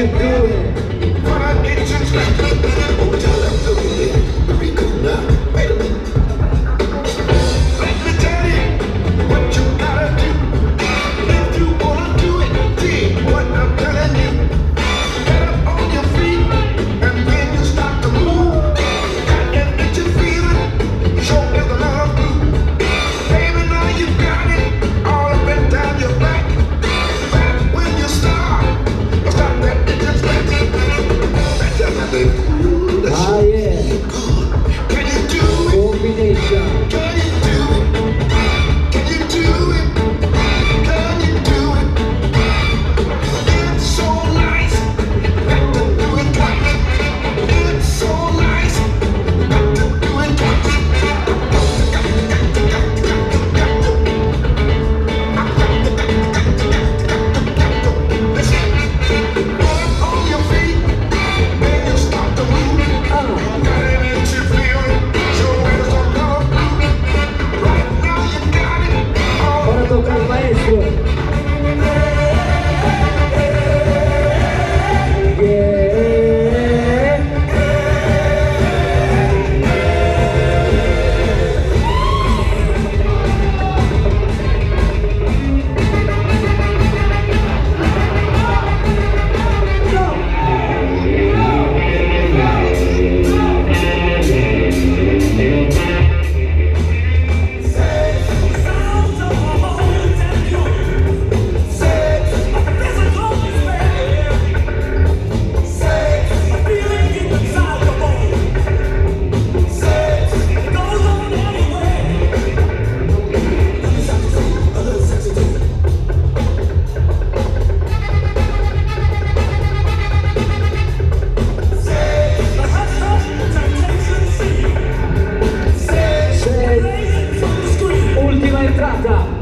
you do. What I did маэстро. 자.